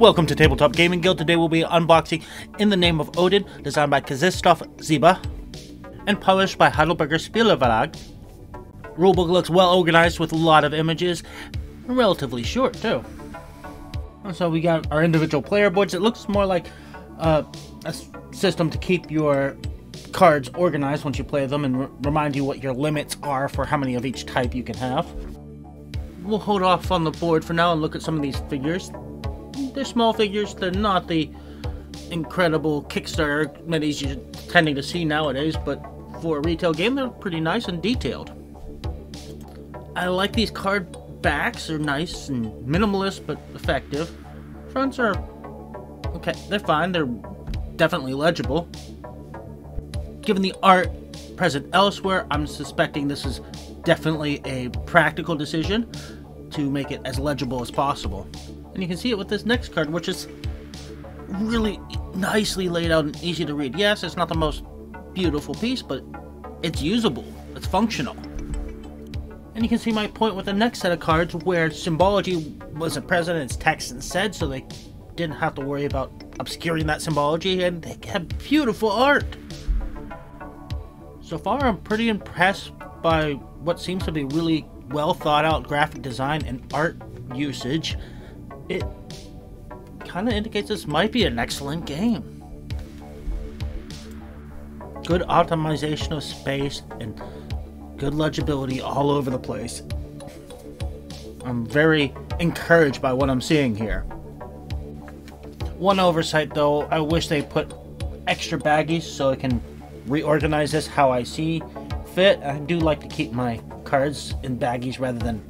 Welcome to Tabletop Gaming Guild. Today we'll be unboxing In the Name of Odin, designed by Krzysztof Zyba and published by Heidelberger Spieleverlag. Rulebook looks well organized with a lot of images, and relatively short too. So we got our individual player boards. It looks more like uh, a system to keep your cards organized once you play them and remind you what your limits are for how many of each type you can have. We'll hold off on the board for now and look at some of these figures. They're small figures, they're not the incredible Kickstarter minis you're tending to see nowadays, but for a retail game, they're pretty nice and detailed. I like these card backs, they're nice and minimalist but effective. Fronts are okay, they're fine, they're definitely legible. Given the art present elsewhere, I'm suspecting this is definitely a practical decision to make it as legible as possible. And you can see it with this next card, which is really nicely laid out and easy to read. Yes, it's not the most beautiful piece, but it's usable. It's functional. And you can see my point with the next set of cards where symbology wasn't present as text instead, so they didn't have to worry about obscuring that symbology, and they have beautiful art. So far, I'm pretty impressed by what seems to be really well thought out graphic design and art usage. It kind of indicates this might be an excellent game. Good optimization of space and good legibility all over the place. I'm very encouraged by what I'm seeing here. One oversight though, I wish they put extra baggies so I can reorganize this how I see fit. I do like to keep my cards in baggies rather than,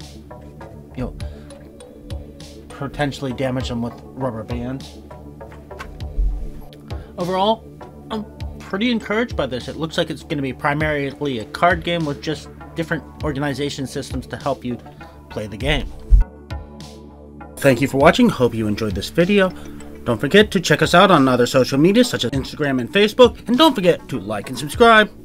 you know, potentially damage them with rubber bands. Overall, I'm pretty encouraged by this. It looks like it's going to be primarily a card game with just different organization systems to help you play the game. Thank you for watching. Hope you enjoyed this video. Don't forget to check us out on other social media such as Instagram and Facebook. And don't forget to like and subscribe.